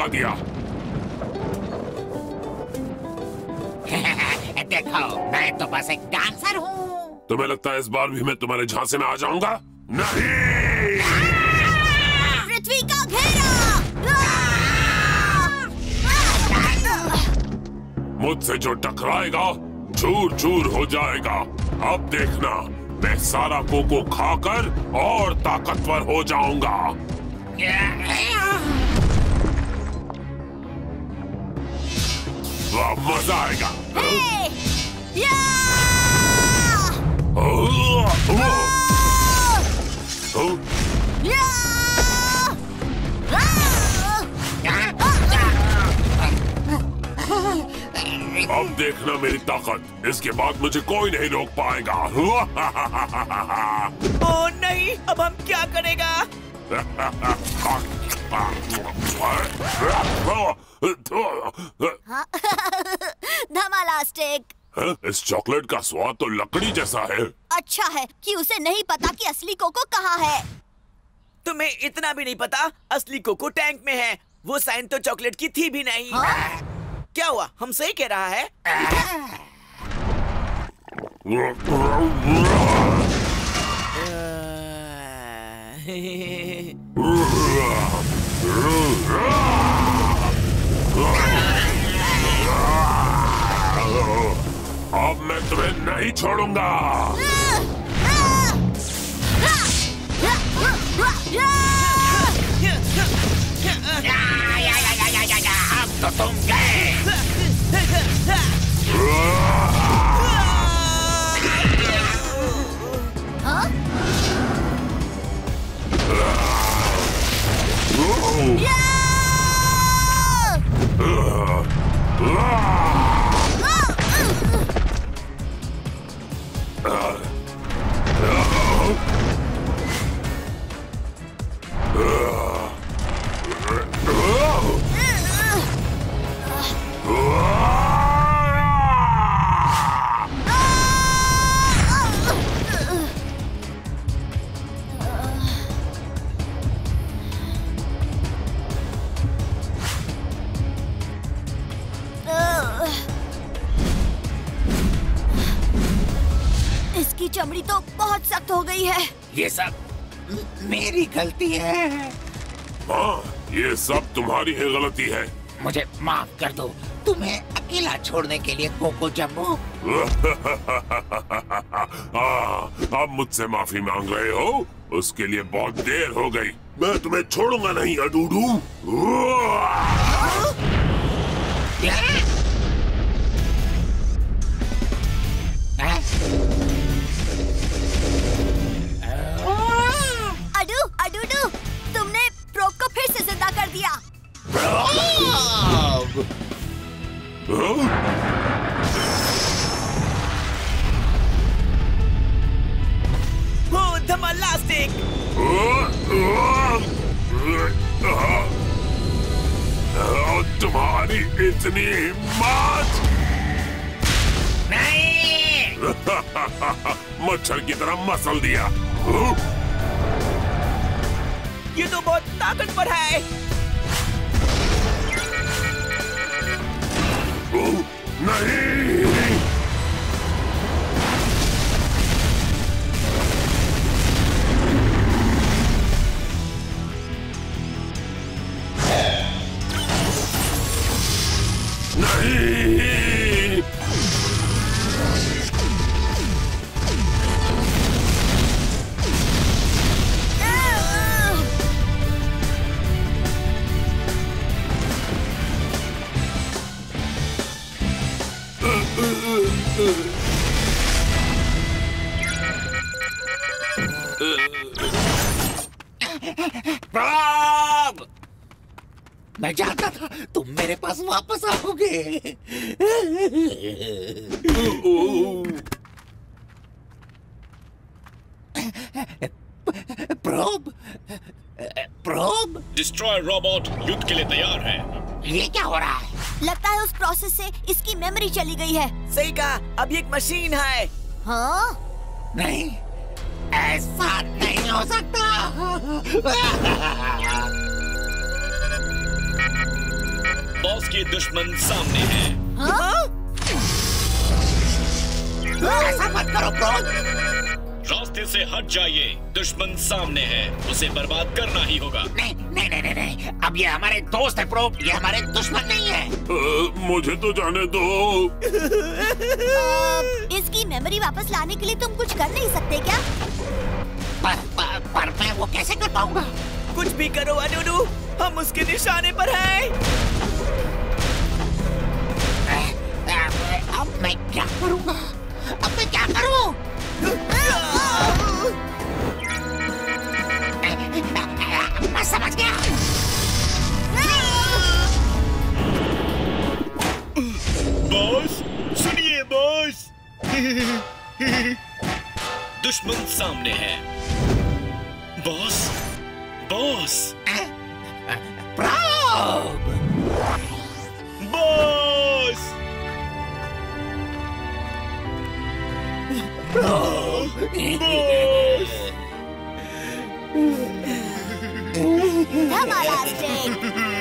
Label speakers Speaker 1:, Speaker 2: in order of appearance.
Speaker 1: धोखा दिया
Speaker 2: देखो मैं तो बस एक डांसर हूँ।
Speaker 1: तुम्हें लगता है इस बार भी मैं तुम्हारे झांसे में आ जाऊँगा? नहीं!
Speaker 3: पृथ्वी का घेरा!
Speaker 1: मुझसे जो टकराएगा चूर चूर हो जाएगा। अब देखना मैं सारा कोको खाकर और ताकतवर हो जाऊँगा। मज़ा आएगा! अब देखना मेरी ताकत इसके बाद मुझे कोई नहीं! रोक पाएगा
Speaker 4: ओ नहीं अब हम क्या करेगा?
Speaker 3: धमालास्टिक
Speaker 1: हाँ, इस चॉकलेट का स्वाद तो लकड़ी जैसा है
Speaker 3: अच्छा है कि उसे नहीं पता कि असली कोको कहाँ है
Speaker 4: तुम्हें इतना भी नहीं पता असली कोको टैंक में है वो साइन तो चॉकलेट की थी भी नहीं हा? क्या हुआ हम सही कह रहा है
Speaker 1: अब तुम्हें नहीं छोड़ूँगा
Speaker 2: अब तो तुम गए
Speaker 3: हाँ? इसकी चमड़ी तो बहुत सख्त हो गई है।
Speaker 2: ये सब मेरी गलती है।
Speaker 1: हाँ ये सब तुम्हारी ही गलती है।
Speaker 2: मुझे माफ़ कर दो। तुम्हें अकेला छोड़ने के लिए कोको जम्बू
Speaker 1: हाँ, अब मुझसे माफ़ी मांग रहे हो। उसके लिए बहुत देर हो गई। मैं तुम्हें छोड़ूँगा नहीं अडूडू।
Speaker 3: अडू
Speaker 4: वो धमालास्टिक
Speaker 1: तुम्हारी इतनी हिम्मत
Speaker 2: नहीं
Speaker 1: मच्छर की तरह मसल दिया
Speaker 4: ये तो बहुत ताकतवर है
Speaker 1: नहीं
Speaker 2: प्रॉब मैं जानता था तुम मेरे पास वापस आओगे। Probe probe.
Speaker 5: डिस्ट्रॉय रोबोट युद्ध के लिए तैयार है।
Speaker 2: ये क्या हो रहा है?
Speaker 3: लगता है उस प्रोसेस से इसकी मेमोरी चली गई है।
Speaker 4: सही कहा अब ये एक मशीन है।
Speaker 3: हाँ?
Speaker 2: नहीं ऐसा नहीं हो सकता।
Speaker 5: बॉस के दुश्मन सामने हैं।
Speaker 2: ऐसा मत करो प्रो
Speaker 5: रास्ते से हट जाइए। दुश्मन सामने है। उसे बर्बाद करना ही होगा।
Speaker 2: नहीं नहीं नहीं नहीं नहीं। अब ये हमारे दोस्त है प्रो ये हमारे दुश्मन नहीं है।
Speaker 1: अ, मुझे तो जाने दो।
Speaker 3: अ, इसकी मेमोरी वापस लाने के लिए तुम कुछ कर नहीं सकते क्या?
Speaker 2: पर, पर, पर मैं वो कैसे कर पाऊँगा
Speaker 4: कुछ भी करो अनुनु। हम उसके निशाने पर हैं।
Speaker 2: अब मैं क्या करूँगा? अब मैं क्या करूँ? मैं समझ गया।
Speaker 5: बॉस सुनिए बॉस। दुश्मन सामने है। Boss boss.
Speaker 2: Probe
Speaker 5: boss! Boss!